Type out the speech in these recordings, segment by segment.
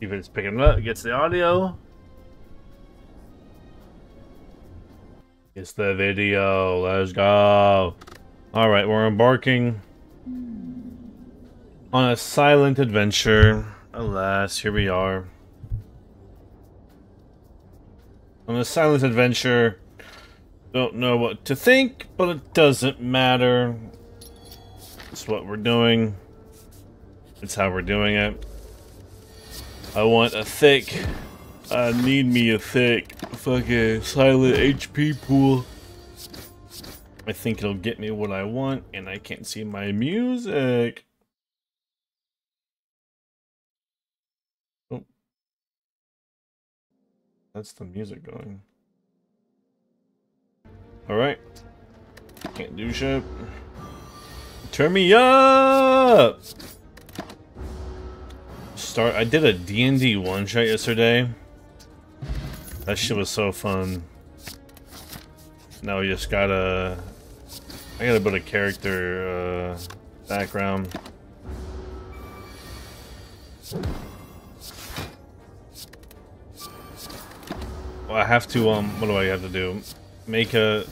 If it's picking up, gets the audio. It's the video. Let's go. All right, we're embarking on a silent adventure. Alas, here we are. On a silent adventure. Don't know what to think, but it doesn't matter. It's what we're doing. It's how we're doing it. I want a thick. I need me a thick fucking silent HP pool. I think it'll get me what I want, and I can't see my music. Oh. That's the music going. Alright. Can't do shit. Turn me up! Start. I did a D&D one shot yesterday. That shit was so fun. Now we just gotta. I gotta put a character uh, background. Well, I have to. Um, what do I have to do? Make a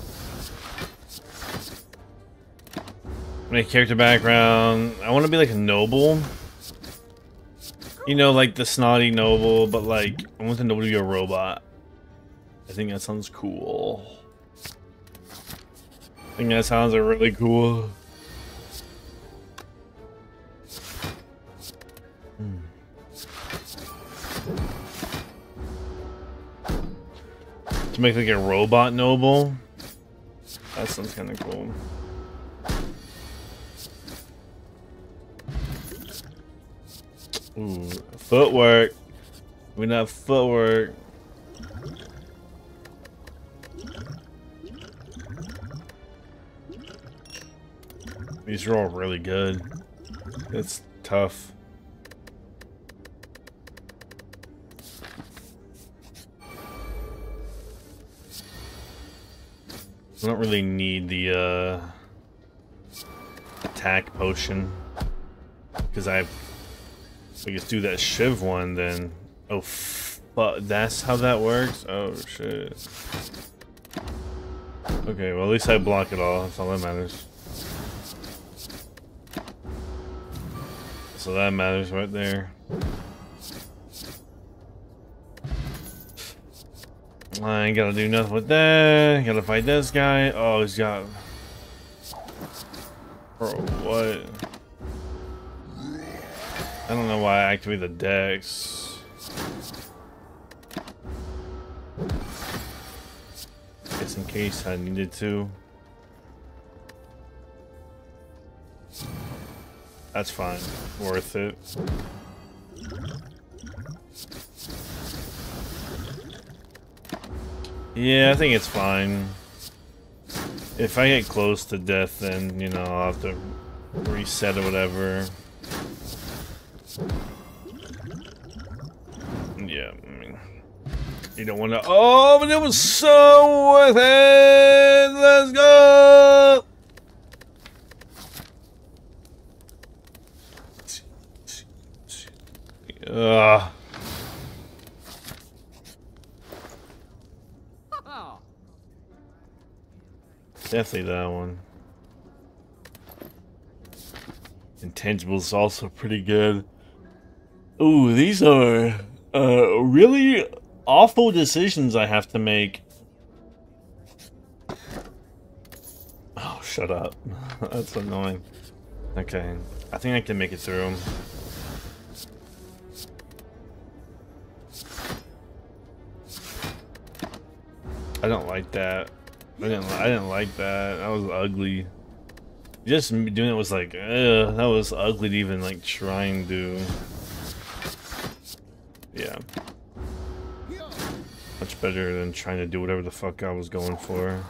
make character background. I want to be like a noble. You know, like the snotty noble, but like, I want the noble to be a robot. I think that sounds cool. I think that sounds really cool. Hmm. To make like a robot noble? That sounds kind of cool. Ooh, footwork. We not footwork. These are all really good. It's tough. I don't really need the uh, attack potion because We just do that Shiv one then. Oh, but that's how that works? Oh, shit. Okay, well at least I block it all. That's all that matters. So that matters right there. I ain't gotta do nothing with that. Gotta fight this guy. Oh, he's got... Bro, what? I don't know why I activate the dex. Just in case I needed to. That's fine. Worth it. Yeah, I think it's fine. If I get close to death, then, you know, I'll have to reset or whatever. Yeah, I mean, you don't want to. Oh, but it was so worth it. Let's go. Ugh. Definitely that one. Intangibles also pretty good. Ooh, these are uh, really awful decisions I have to make. Oh, shut up. That's annoying. Okay, I think I can make it through. I don't like that. I didn't. I didn't like that. That was ugly. Just doing it was like, ugh, that was ugly to even like try and do. Yeah. Much better than trying to do whatever the fuck I was going for.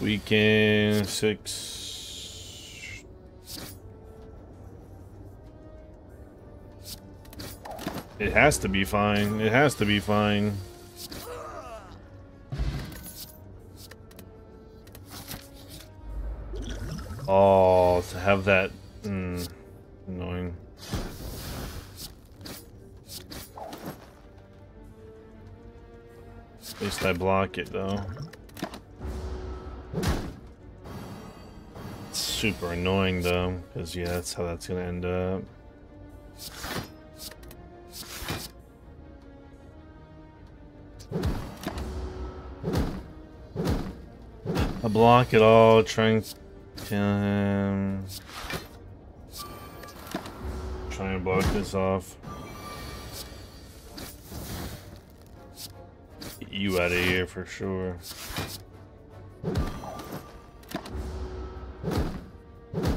Weekend six. It has to be fine. It has to be fine. Oh, to have that... Mm. Annoying. At least I block it though. It's super annoying though, because yeah, that's how that's gonna end up. I block it all, trying to um, kill him. Try and block this off. You out of here for sure.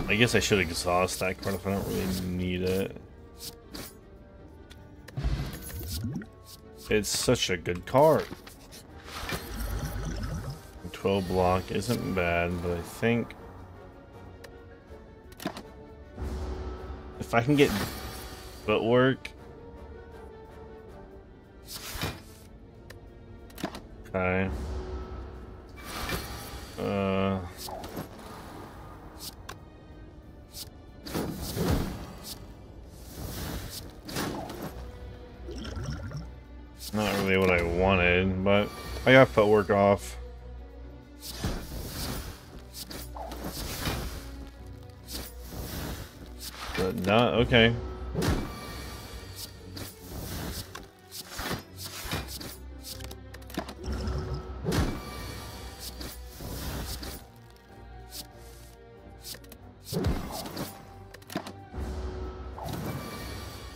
I guess I should exhaust that card if I don't really need it. It's such a good card. 12 block isn't bad, but I think if I can get footwork okay uh not really what I wanted, but I got footwork off. But not okay.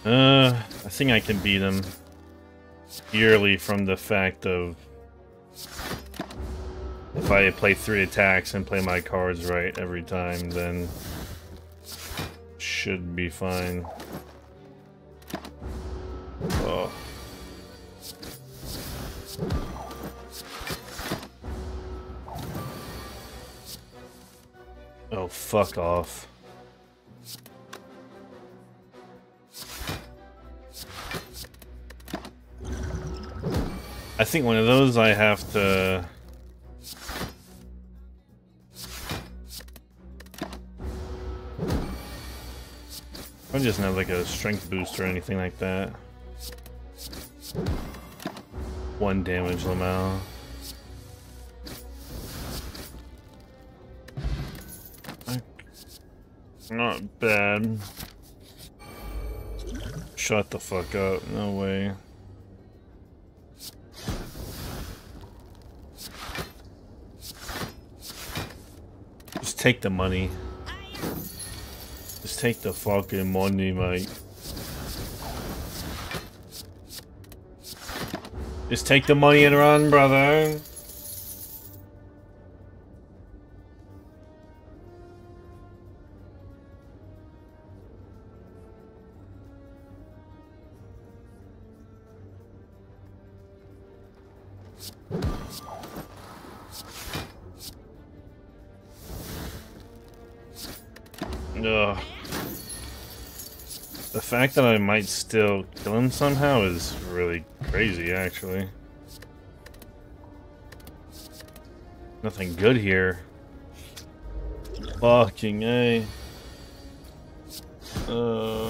Uh, I think I can beat him purely from the fact of if I play three attacks and play my cards right every time, then should be fine. Fuck off. I think one of those I have to... I just have like a strength boost or anything like that. One damage Lamau. Not bad. Shut the fuck up. No way. Just take the money. Just take the fucking money, mate. Just take the money and run, brother. Ugh. The fact that I might still kill him somehow is really crazy, actually. Nothing good here. Fucking A. Uh...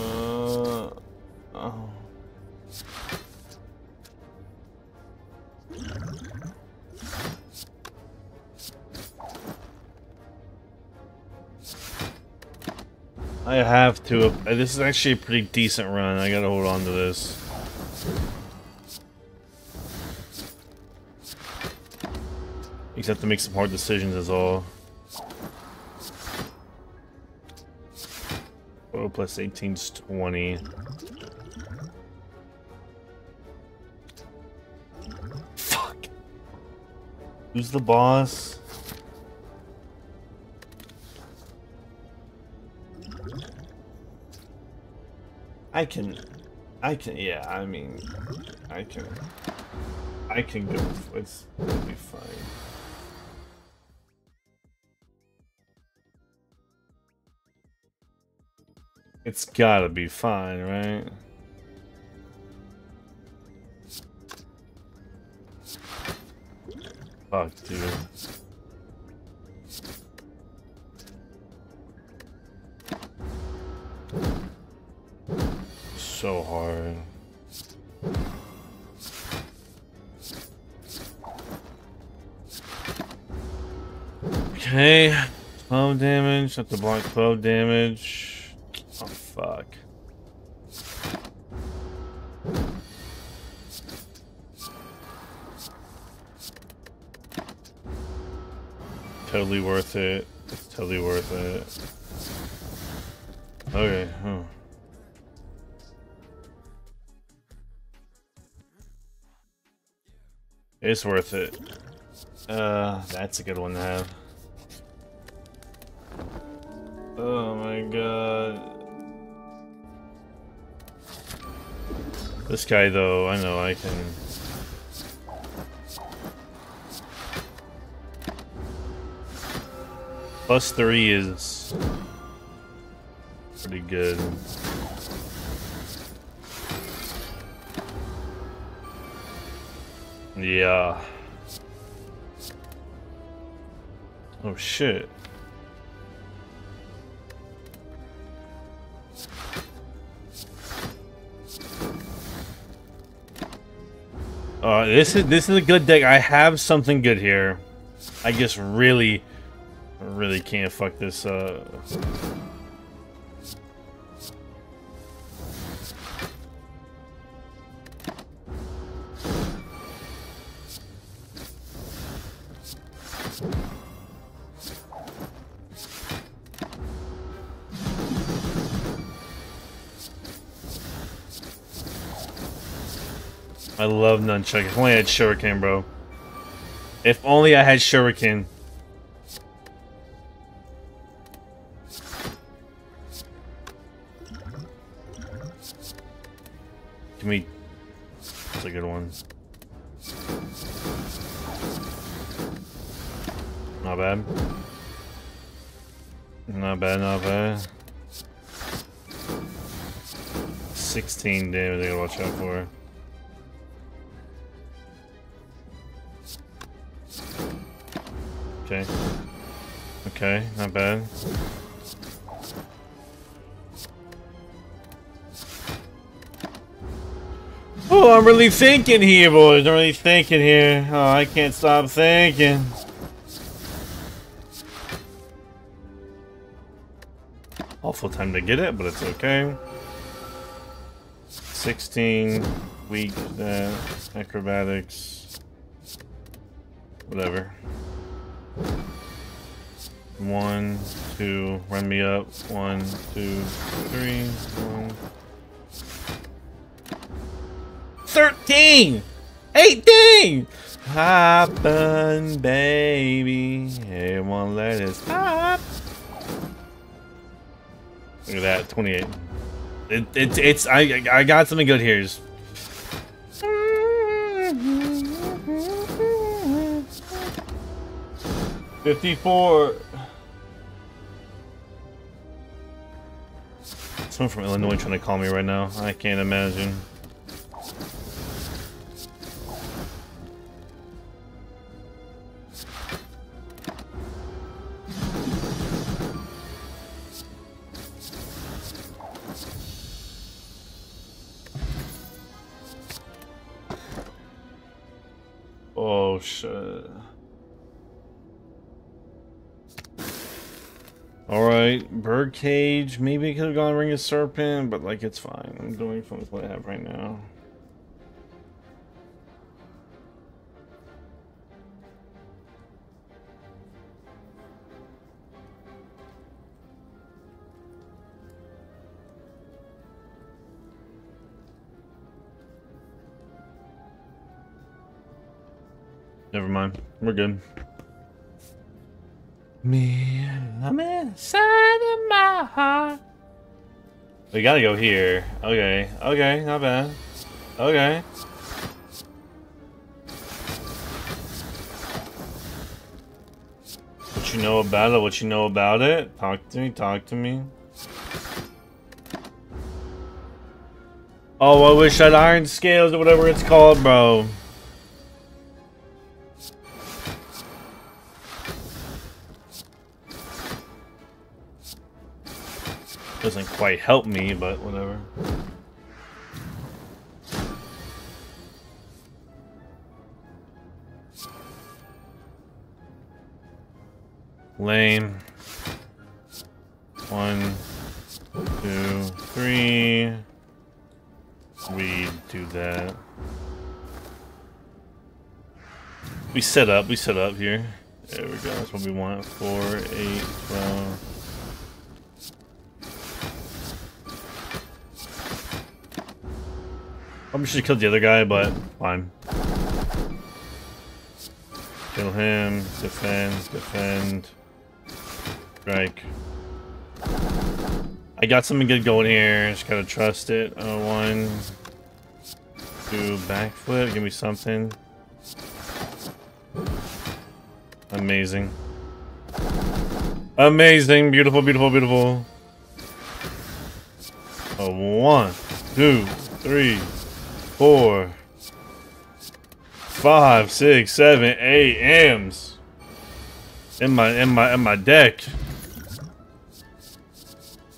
I have to. Uh, this is actually a pretty decent run. I gotta hold on to this. Except to make some hard decisions is all. Oh, plus 18 is 20. Fuck. Who's the boss? I can, I can, yeah, I mean, I can, I can go, it's, it'll be fine. It's gotta be fine, right? Fuck, dude. Okay, 12 damage, have to block 12 damage. Oh, fuck. Totally worth it. It's totally worth it. Okay, huh. It's worth it. Uh, that's a good one to have. Oh my god. This guy though, I know I can... Plus three is pretty good. Yeah. Oh shit. This is this is a good deck. I have something good here. I just really, really can't fuck this up. I nunchuck. If only I had shuriken, bro. If only I had shuriken. Give me... That's a good one. Not bad. Not bad, not bad. 16 damage I gotta watch out for. Okay. Okay, not bad. Oh, I'm really thinking here, boys. I'm really thinking here. Oh, I can't stop thinking. Awful time to get it, but it's okay. 16, weak, uh, acrobatics, whatever. One, two, run me up. One, two, three, one. 13! 18! Happen, baby. Won't let it stop. Look at that, 28. It, it, it's, I, I got something good here. Just 54. Someone from Illinois trying to call me right now. I can't imagine. Oh shit. Alright, Birdcage. Maybe I could have gone Ring of Serpent, but like it's fine. I'm doing fun with what I have right now. Never mind. We're good. Me, I'm inside of my heart. We gotta go here. Okay, okay, not bad. Okay. What you know about it? What you know about it? Talk to me, talk to me. Oh, I wish I had iron scales or whatever it's called, bro. quite help me, but whatever. Lane. One, two, three. We do that. We set up, we set up here. There we go, that's what we want. Four, eight, twelve. Probably should have killed the other guy, but fine. Kill him, defend, defend. Strike. I got something good going here, just gotta trust it. Oh, one, two, backflip, give me something. Amazing. Amazing, beautiful, beautiful, beautiful. A one, two, three, four, five, six, seven, eight M's in my in my in my deck.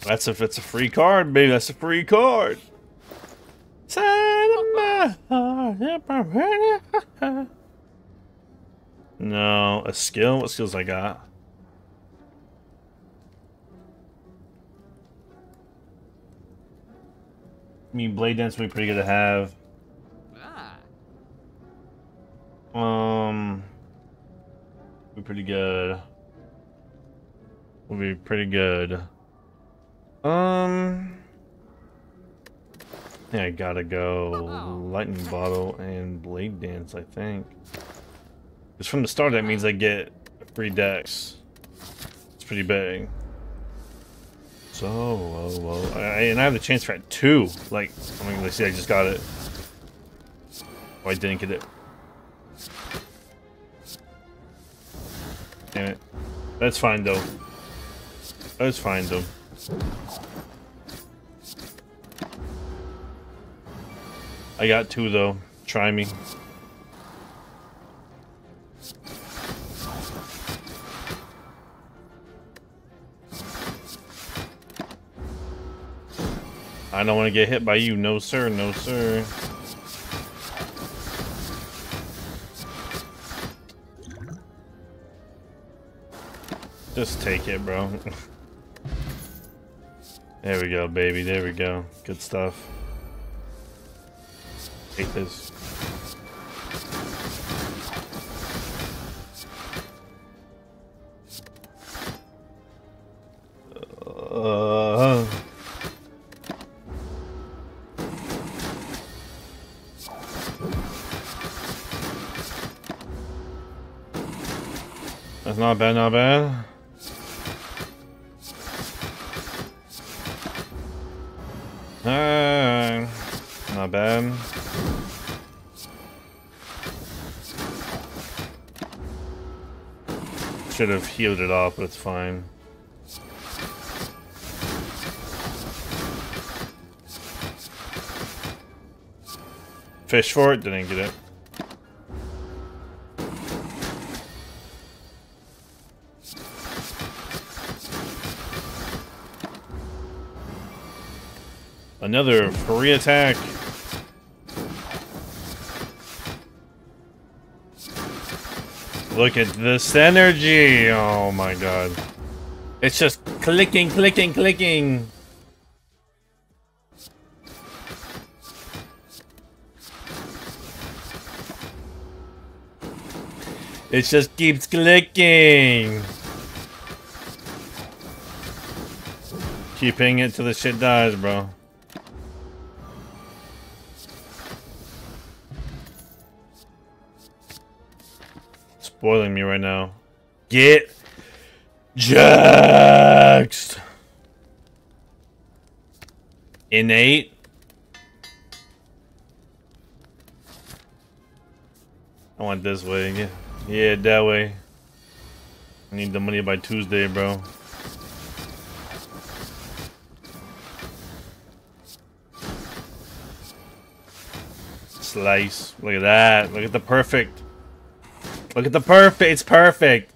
That's if it's a free card, baby. That's a free card. No, a skill? What skills I got? I mean, Blade Dance would be pretty good to have. Um, be pretty good. We'll be pretty good. Um, yeah, I gotta go lightning bottle and blade dance. I think. Because from the start, that means I get free decks. It's pretty big. So, whoa, whoa. I, and I have the chance for it too. Like, I mean, let's see, I just got it. Oh, I didn't get it. Damn it. That's fine, though. That's fine, though. I got two, though. Try me. I don't want to get hit by you. No, sir. No, sir. Just take it, bro. there we go, baby. There we go. Good stuff. Take this. Should have healed it off, but it's fine. Fish for it, didn't get it. Another free attack. Look at this energy. Oh my god. It's just clicking, clicking, clicking. It just keeps clicking. Keeping it till the shit dies, bro. Spoiling me right now. Get jaxed. Innate. I want this way. Yeah, yeah that way. I need the money by Tuesday, bro. Slice. Look at that. Look at the perfect. Look at the perfect. It's perfect.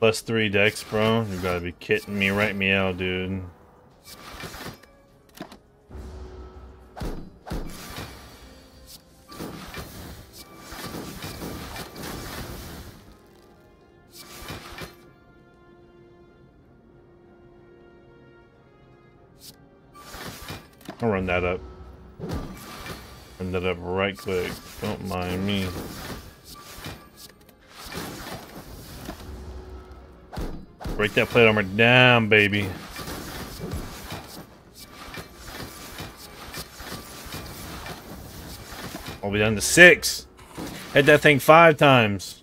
Plus three dex, bro. You gotta be kidding me right me out, dude. I'll run that up. Run that up right quick. Don't mind me. Break that plate armor down, baby. I'll be down to six. Hit that thing five times.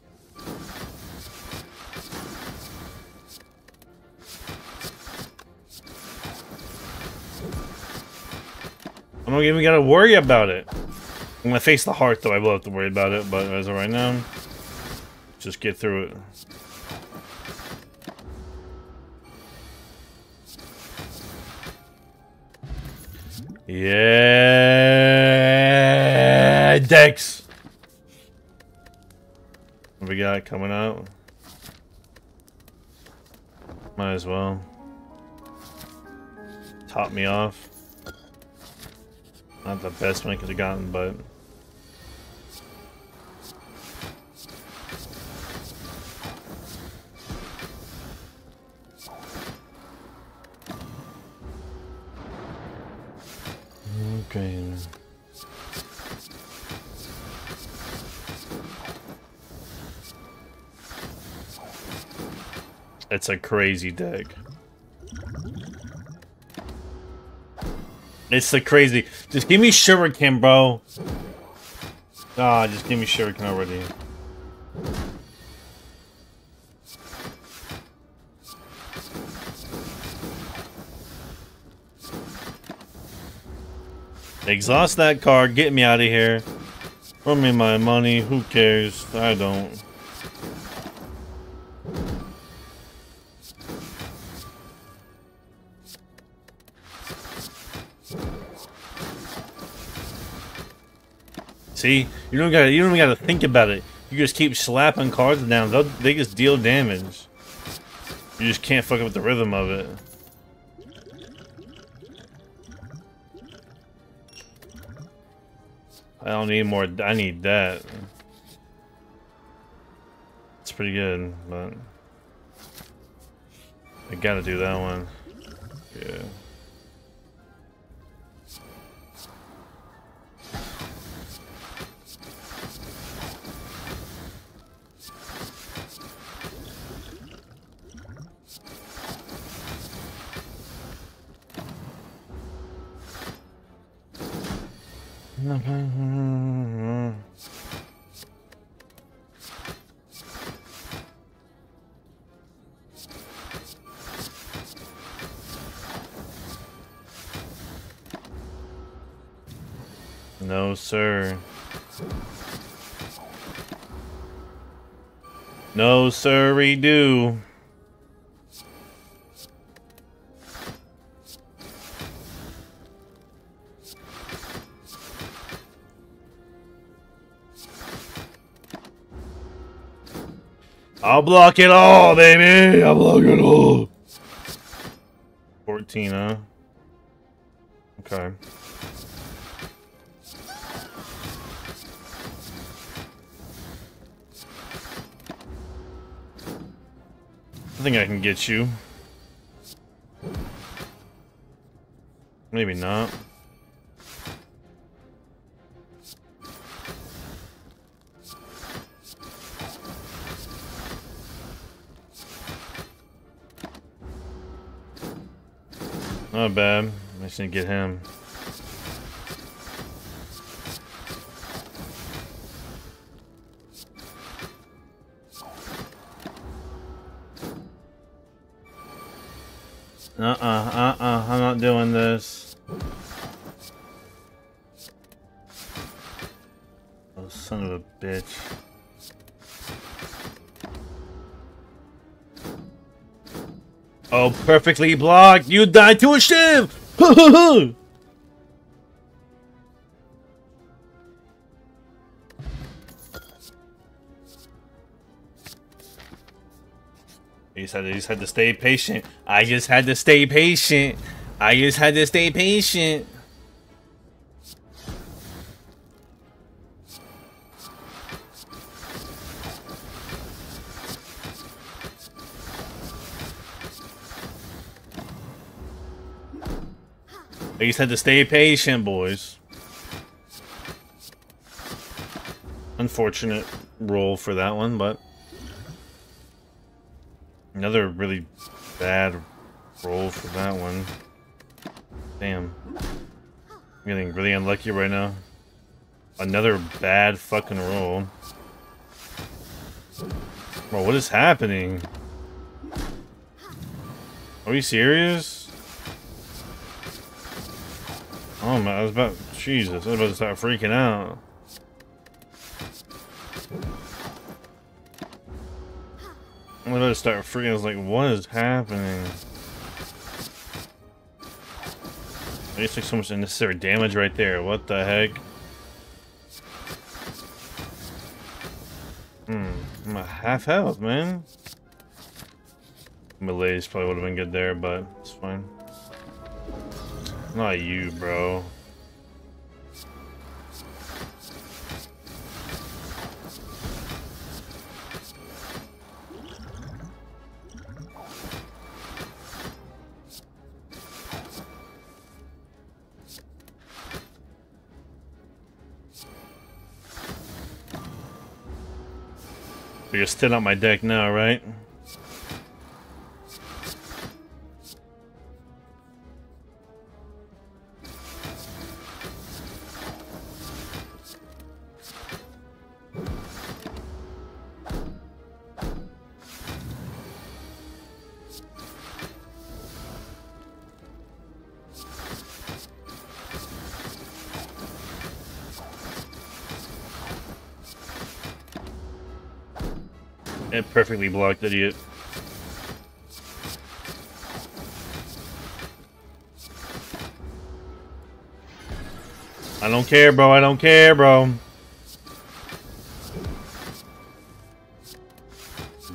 Don't even gotta worry about it. I'm gonna face the heart, though. I will have to worry about it, but as of right now, just get through it. Yeah, Dex. What we got coming out? Might as well. Top me off. Not the best one I could have gotten, but... Okay. It's a crazy deck. It's the crazy. Just give me Shuriken, bro. Ah, just give me Shuriken already. Exhaust that card, get me out of here. Run me my money, who cares? I don't. See, you don't gotta, you don't even gotta think about it. You just keep slapping cards down. They'll, they just deal damage. You just can't fuck up the rhythm of it. I don't need more. I need that. It's pretty good, but I gotta do that one. Yeah. Sir, do. I'll block it all, baby! I'll block it all! 14, huh? I think I can get you. Maybe not. Not bad. I just need to get him. Perfectly blocked! You die to a shiv! You just, just had to stay patient. I just had to stay patient. I just had to stay patient. I just had to stay patient, boys. Unfortunate roll for that one, but another really bad roll for that one. Damn. I'm getting really unlucky right now. Another bad fucking roll. Bro, what is happening? Are we serious? Oh man, I was about Jesus, I was about to start freaking out. I'm about to start freaking. I was like, what is happening? I just took so much unnecessary damage right there. What the heck? Hmm. I'm at half health, man. Malaise probably would have been good there, but it's fine. Not you, bro. You're still on my deck now, right? Perfectly blocked, idiot. I don't care, bro. I don't care, bro.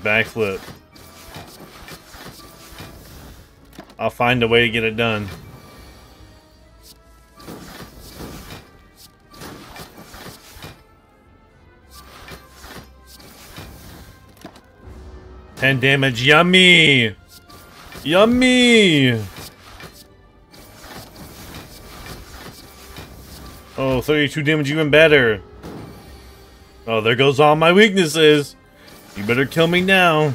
Backflip. I'll find a way to get it done. 10 damage. Yummy! Yummy! Oh, 32 damage even better. Oh, there goes all my weaknesses. You better kill me now.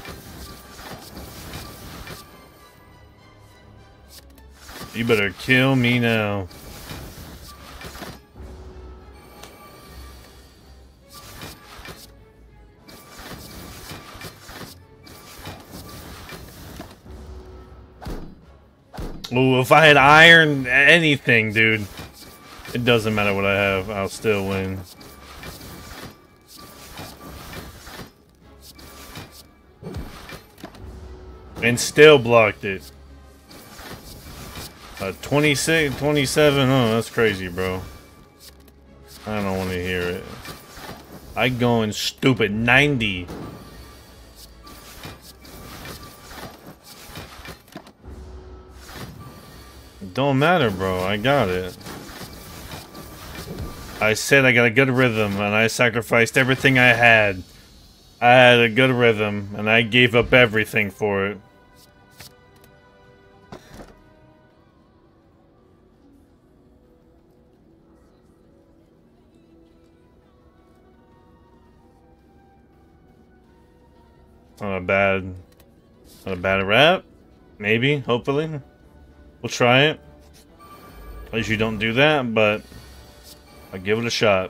You better kill me now. Ooh, if I had iron anything, dude. It doesn't matter what I have, I'll still win. And still blocked it. Uh, 26, 27, oh, that's crazy, bro. I don't want to hear it. I going stupid 90. Don't matter, bro. I got it. I said I got a good rhythm, and I sacrificed everything I had. I had a good rhythm, and I gave up everything for it. Not a bad, not a bad rap. Maybe, hopefully. We'll try it. At least you don't do that, but I'll give it a shot.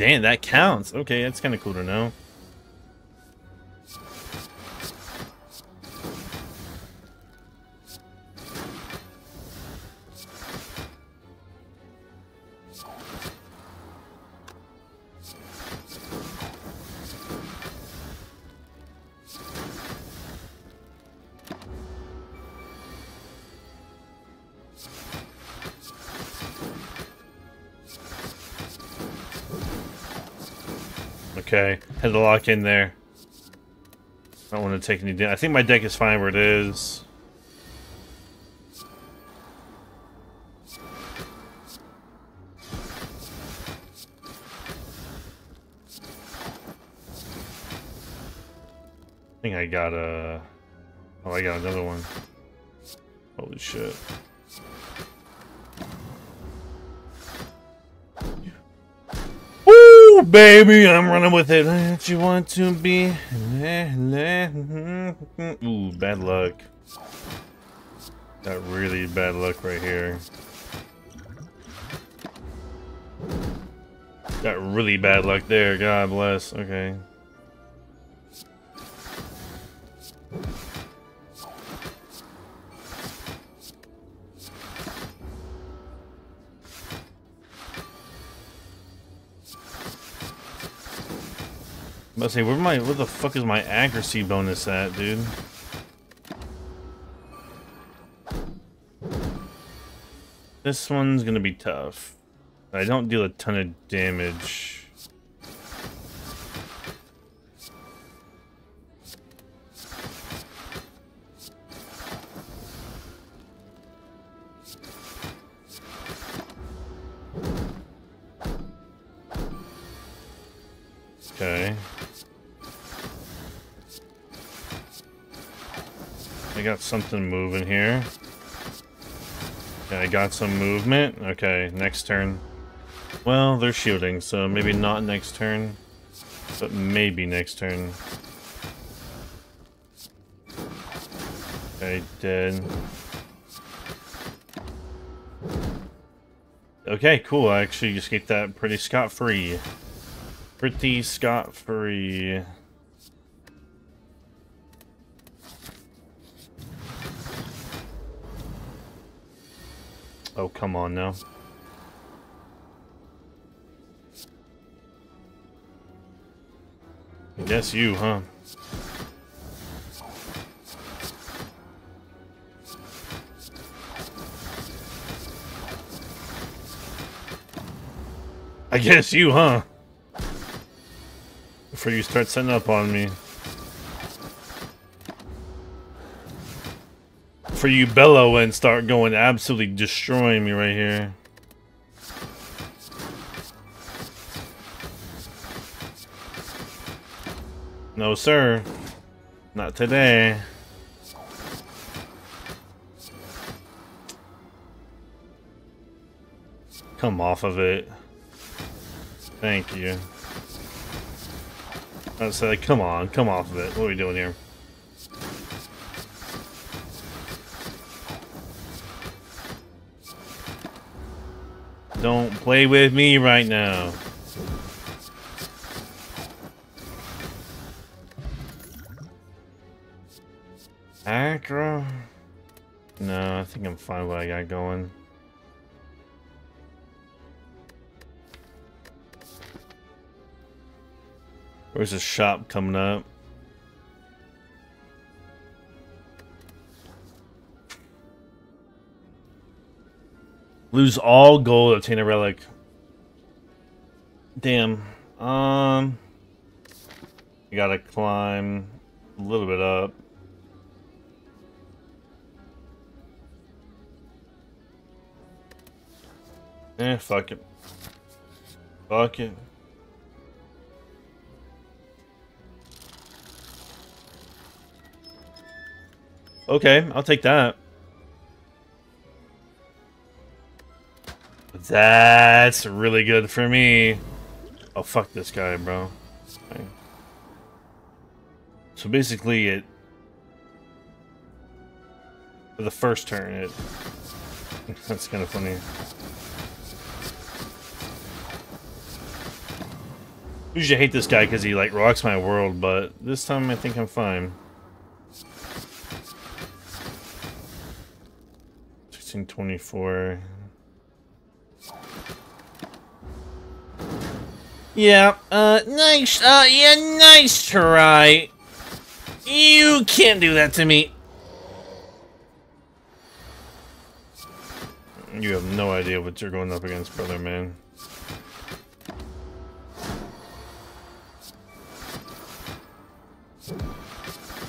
Damn, that counts. Okay, that's kind of cool to know. Lock in there. I don't want to take any damage. I think my deck is fine where it is. I think I got a... Oh, I got another one. Holy shit. Baby, I'm running with it. What you want to be? Ooh, bad luck. Got really bad luck right here. Got really bad luck there. God bless. Okay. To say, where my where the fuck is my accuracy bonus at, dude? This one's gonna be tough. I don't deal a ton of damage. Something moving here. I got some movement. Okay, next turn. Well, they're shielding, so maybe not next turn. But maybe next turn. Okay, dead. Okay, cool. I actually escaped that pretty scot-free. Pretty scot-free. Oh, come on now. Guess you, huh? I guess you, huh? Before you start setting up on me. For you bellow and start going absolutely destroying me right here. No, sir. Not today. Come off of it. Thank you. I said, come on, come off of it. What are we doing here? Don't play with me right now. Acro? No, I think I'm fine what I got going. Where's the shop coming up? Lose all gold, obtain a relic. Damn. Um, you gotta climb a little bit up. Eh, fuck it. Fuck it. Okay, I'll take that. That's really good for me. Oh, fuck this guy, bro. So basically, it... For the first turn, it... That's kind of funny. Usually I hate this guy because he, like, rocks my world, but this time I think I'm fine. 1624... Yeah, uh, nice, uh, yeah, nice try. You can't do that to me. You have no idea what you're going up against, brother man.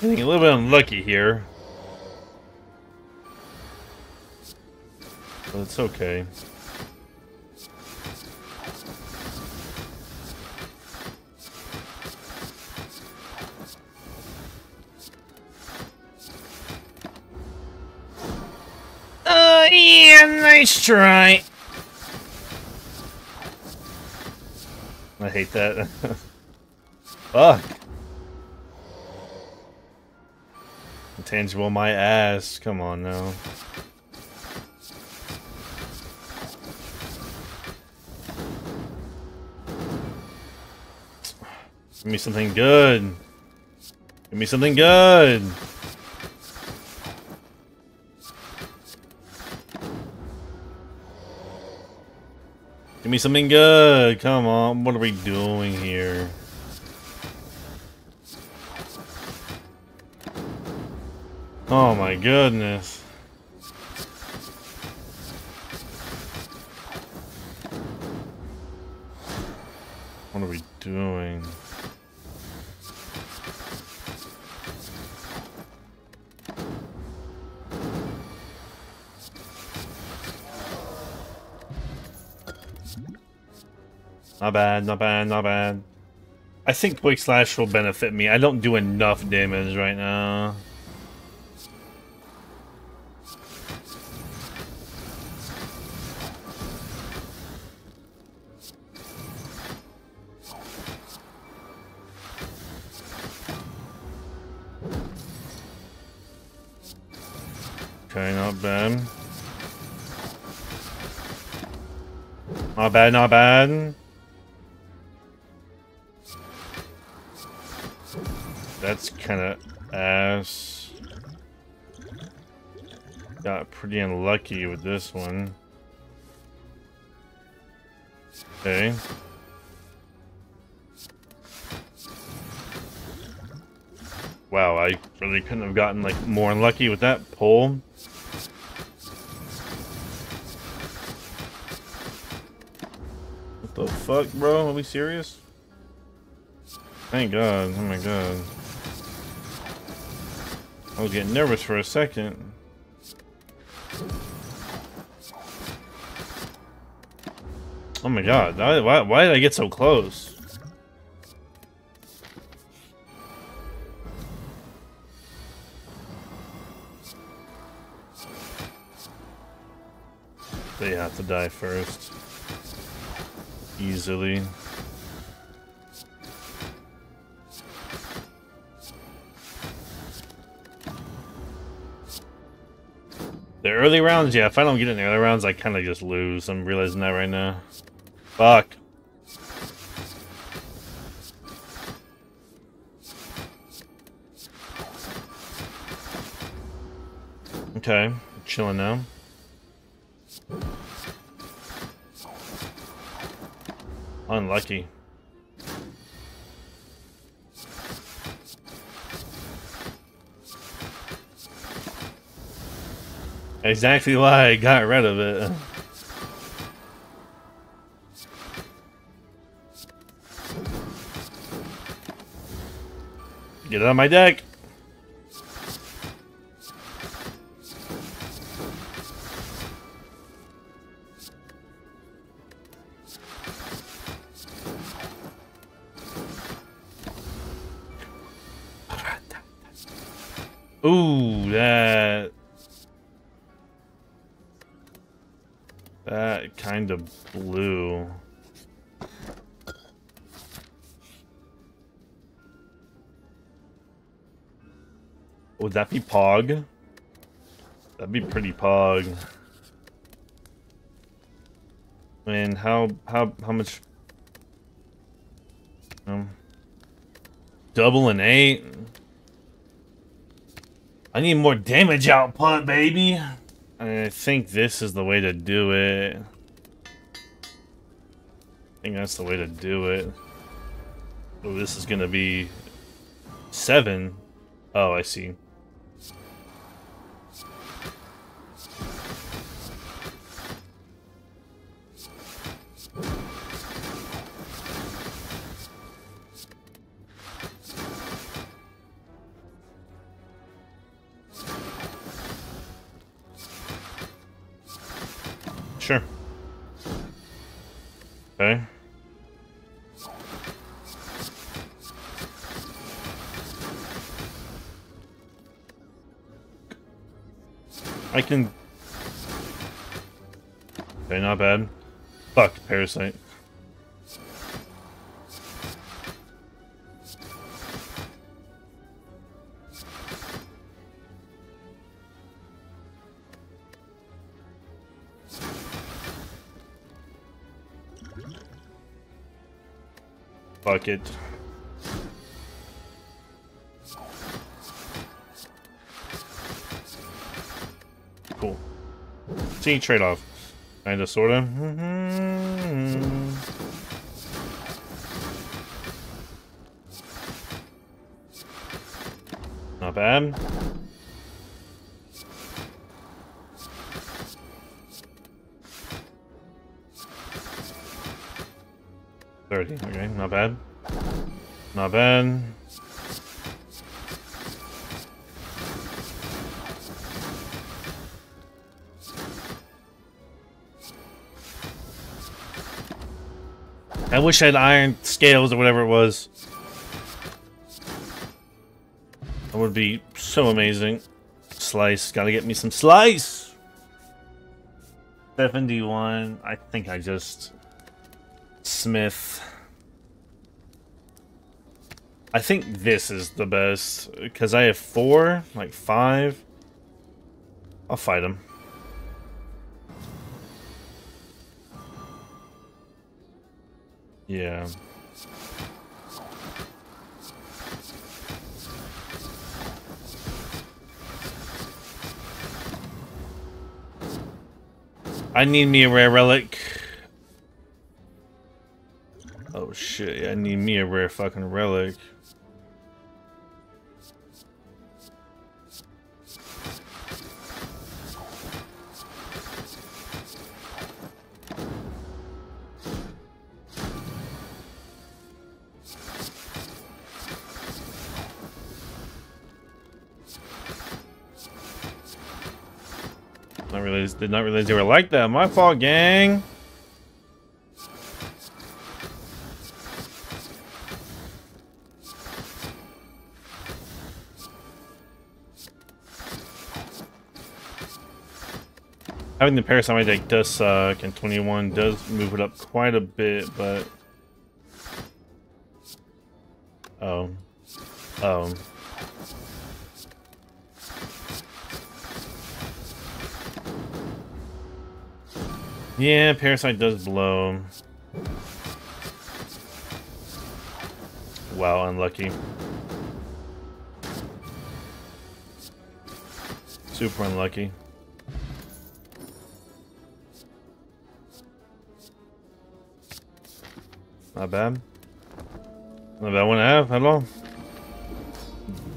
Getting a little bit unlucky here. But it's okay. Nice try. I hate that. Fuck. Intangible my ass. Come on now. Give me something good. Give me something good. Me something good. Come on. What are we doing here? Oh my goodness. Not bad, not bad, not bad. I think Quick Slash will benefit me. I don't do enough damage right now. Okay, not bad. Not bad, not bad. Kind of ass. Got pretty unlucky with this one. Okay. Wow, I really couldn't have gotten like more unlucky with that pull. What the fuck, bro? Are we serious? Thank God. Oh my God. I was getting nervous for a second. Oh my god, why, why did I get so close? They have to die first. Easily. Early rounds, yeah, if I don't get in the early rounds, I kind of just lose. I'm realizing that right now. Fuck. Okay, chilling now. Unlucky. Exactly why I got rid of it. Get it on my deck. Ooh, that That kind of blue. Would that be Pog? That'd be pretty Pog. And how how how much? Um, double and eight. I need more damage output, baby. I think this is the way to do it. I think that's the way to do it. Oh, this is gonna be seven. Oh, I see. Can... Okay, not bad. Fuck, Parasite. Fuck it. See trade-off. Kinda, sorta. Not bad. Thirty, okay, not bad. Not bad. I wish I had iron scales or whatever it was. That would be so amazing. Slice. Gotta get me some slice! 71. I think I just... Smith. I think this is the best. Because I have four, like five. I'll fight him. Yeah. I need me a rare relic. Oh shit, I need me a rare fucking relic. Not realize, did not realize they were like that. My fault, gang. Having the Parasite deck does suck, and 21 does move it up quite a bit, but... Oh. Oh. Yeah, Parasite does blow. Wow, unlucky. Super unlucky. Not bad. Not bad one to have at all.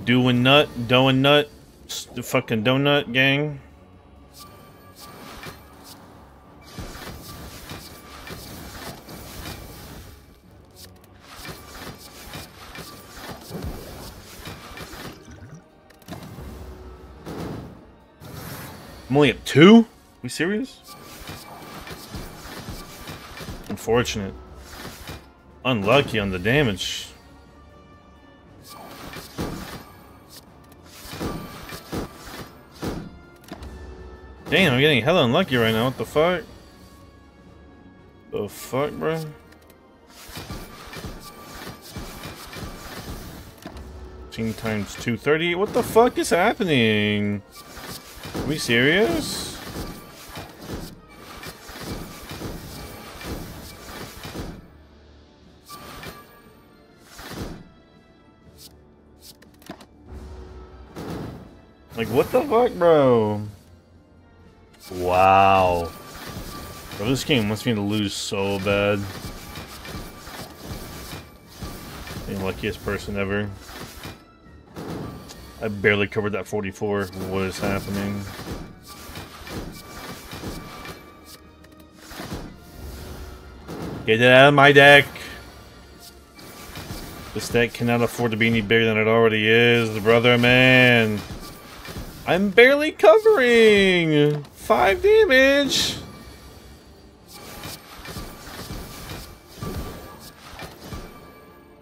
Doing nut, doing nut, fucking donut gang. I'm only at two? Are we serious? Unfortunate. Unlucky on the damage. Damn, I'm getting hella unlucky right now. What the fuck? The fuck, bro? times 230. What the fuck is happening? Are we serious? Like, what the fuck, bro? Wow. Bro, this game wants me to lose so bad. The luckiest person ever. I barely covered that 44. What is happening? Get it out of my deck! This deck cannot afford to be any bigger than it already is, brother man. I'm barely covering! Five damage!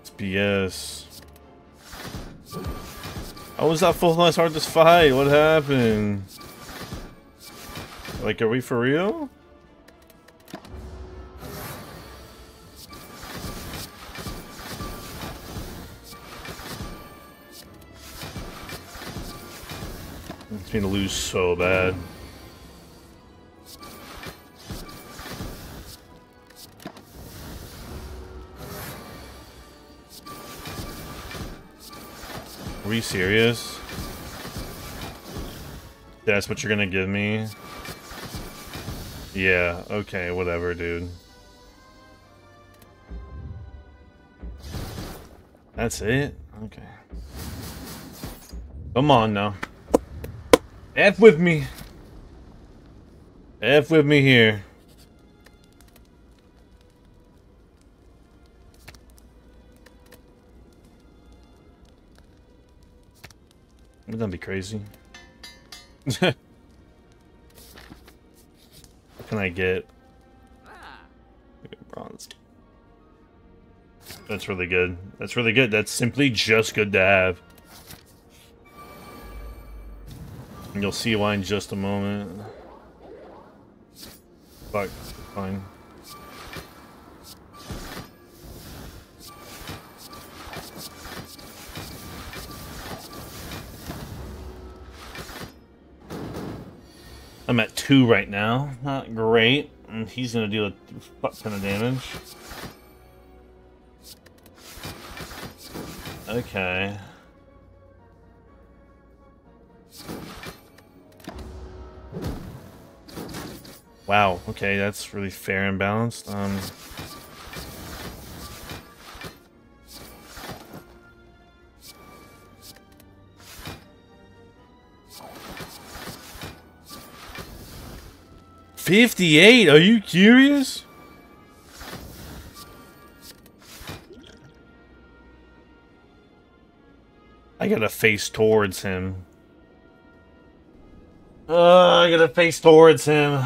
It's BS. How was that full nice hard to fight? What happened? Like, are we for real? It's going to lose so bad. Are you serious? That's what you're gonna give me? Yeah, okay, whatever, dude. That's it? Okay. Come on now. F with me. F with me here. Wouldn't that be crazy? what can I get? Bronze. That's really good. That's really good. That's simply just good to have. And you'll see why in just a moment. Fuck, fine. I'm at two right now. Not great. And he's gonna do a fuck ton of damage. Okay. Wow, okay, that's really fair and balanced. Um 58? Are you curious? I gotta face towards him. Uh, I gotta face towards him.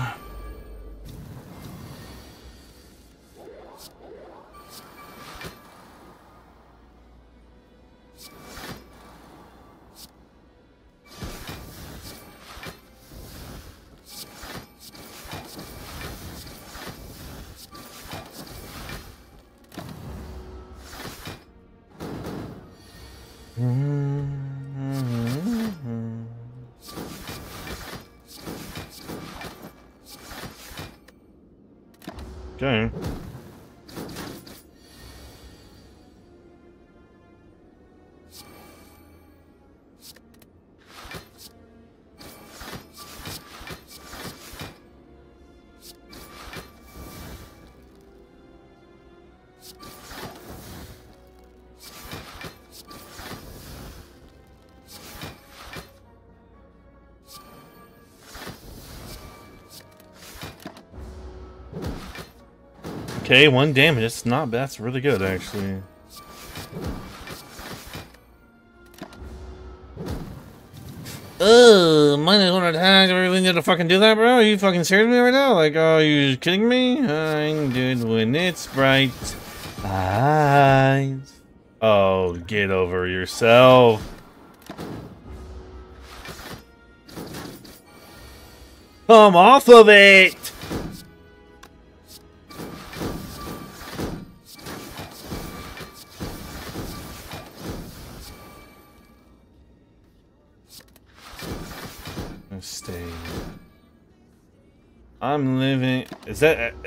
8k, one damage. It's not bad. That's really good, actually. Ugh, minus one attack. I really need to fucking do that, bro? Are you fucking serious me right now? Like, are you kidding me? I'm good when it's bright. Eyes. Oh, get over yourself. Come off of it!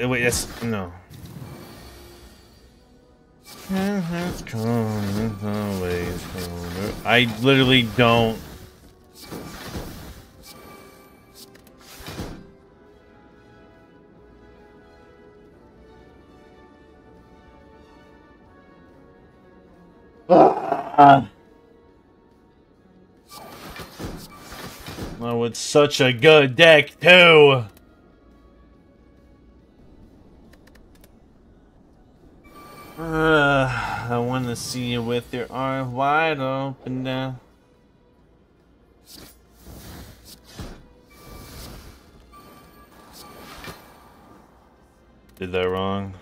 Eh, wait, yes. No. I literally don't. Oh, it's such a good deck, too! Uh, I want to see you with your arms wide open now. Did that wrong.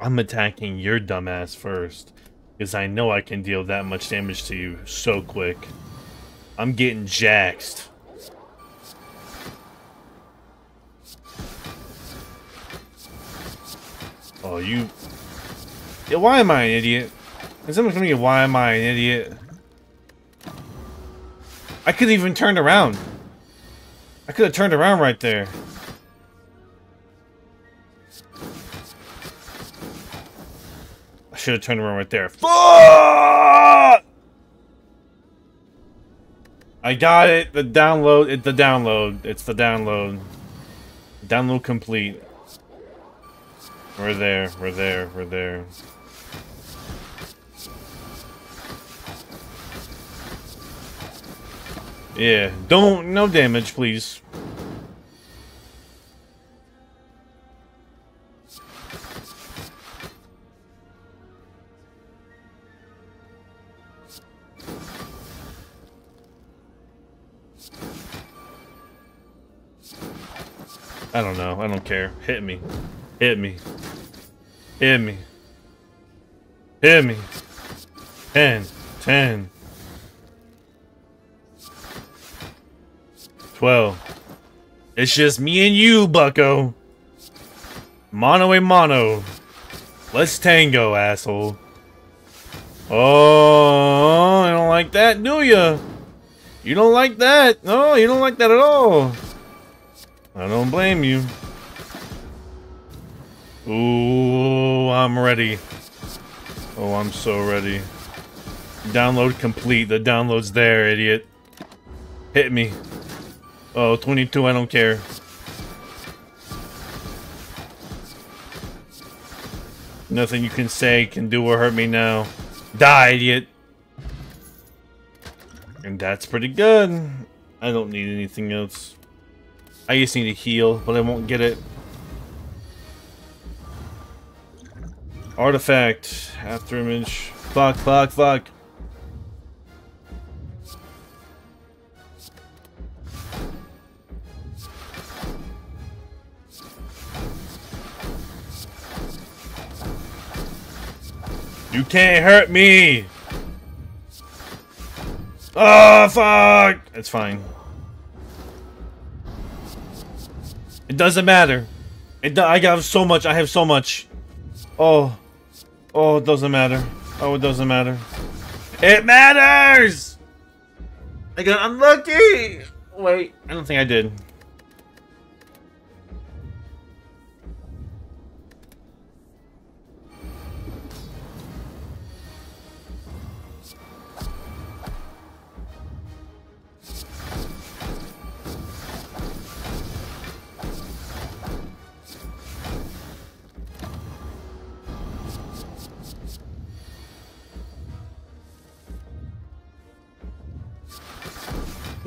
I'm attacking your dumbass first. Because I know I can deal that much damage to you so quick. I'm getting jaxed. Oh, you yeah, why am I an idiot? Is someone coming why am I an idiot? I could even turned around. I could have turned around right there. I should have turned around right there. Fuck! I got it. The download. It's the download. It's the download. Download complete. We're there. We're there. We're there. Yeah. Don't. No damage, please. I don't know. I don't care. Hit me. Hit me. Hit me. Hit me. 10. 10. 12. It's just me and you, bucko. Mono a mono. Let's tango, asshole. Oh, I don't like that, do ya? You don't like that? No, you don't like that at all. I don't blame you. Ooh, I'm ready. Oh, I'm so ready. Download complete. The download's there, idiot. Hit me. Oh, 22, I don't care. Nothing you can say can do or hurt me now. Die, idiot. And that's pretty good. I don't need anything else. I just need to heal, but I won't get it. Artifact. After image. Fuck, fuck, fuck. You can't hurt me! Oh, fuck! It's fine. It doesn't matter. It do I got so much. I have so much. Oh. Oh, it doesn't matter. Oh, it doesn't matter. It matters! I got unlucky! Wait, I don't think I did.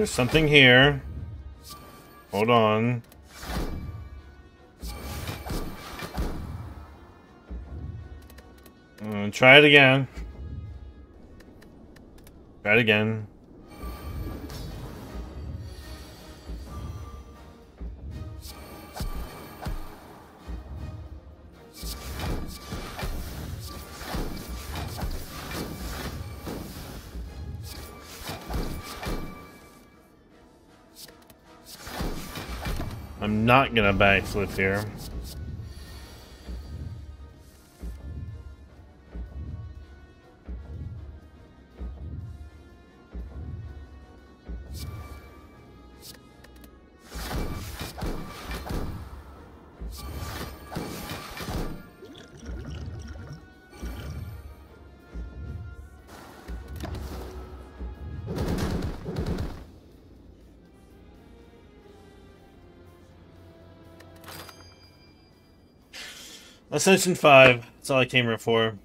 There's something here. Hold on. Uh, try it again. Try it again. Not gonna backflip here. Ascension 5. That's all I came here for.